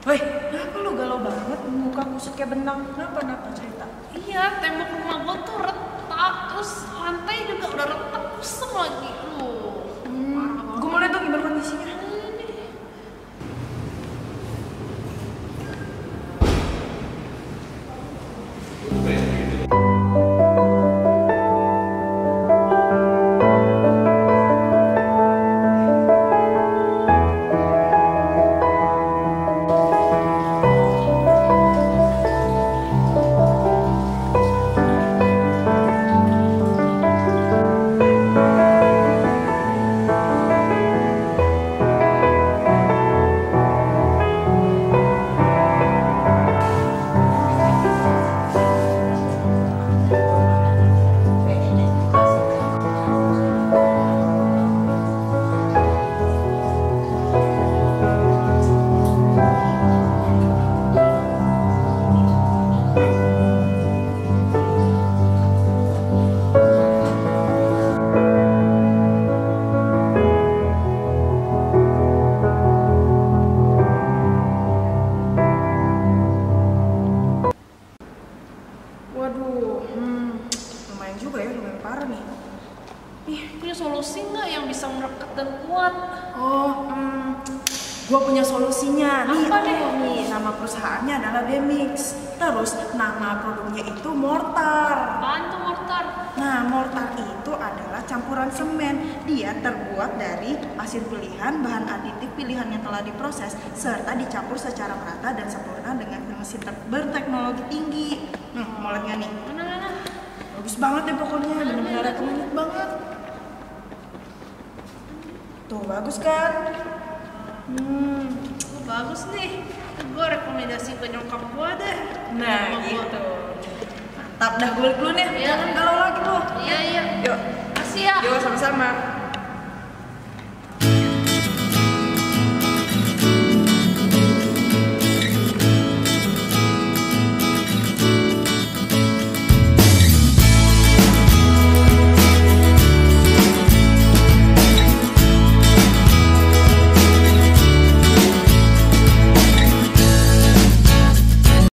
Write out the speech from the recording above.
Woi, kenapa lu galau banget? Muka kusut kayak benang. Kenapa, kenapa cerita? Iya, tembok rumah gua tuh retak, terus lantai juga udah retak, kusem lagi. Waduh, hmm, lumayan juga ya, lumayan parah nih. Ih, punya solusi nggak yang bisa merekat dan kuat? Oh, hmm, gue punya solusinya. Nih, Apa deh? nih, nama perusahaannya adalah Demix. Terus nama produknya itu mortar. Nah, mortar itu adalah campuran semen. Dia terbuat dari pasir pilihan, bahan aditif pilihan yang telah diproses, serta dicampur secara merata dan sempurna dengan mesin berteknologi tinggi. Hmm, mau lihat nggak nih? Mana mana? Bagus banget ya pokoknya, benar-benar recommended banget. Tuh, bagus kan? Hmm, Oh, bagus nih. Gue rekomendasi ke nyokap gua deh. nah gitu. Mantap dah, gue dulu nih. Iya. Jangan galau lagi